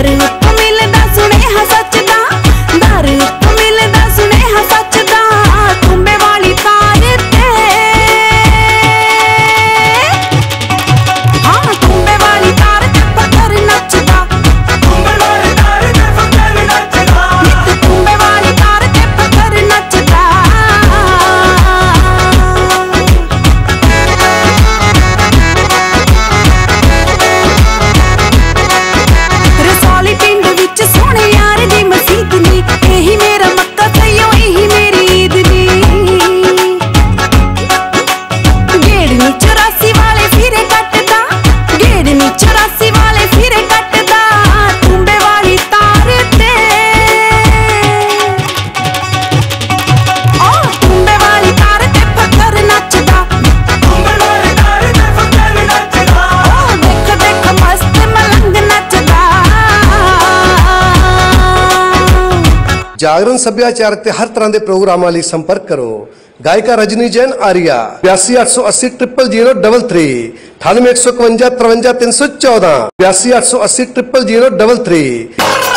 Sarılıp ਜਾਗਰਣ ਸੱਭਿਆਚਾਰ ਤੇ ਹਰ ਤਰ੍ਹਾਂ ਦੇ ਪ੍ਰੋਗਰਾਮਾਂ ਲਈ ਸੰਪਰਕ ਕਰੋ ਗਾਇਕਾ ਰਜਨੀ ਜੈਨ ਆਰੀਆ 8280 0033 9815 53314 8280 0033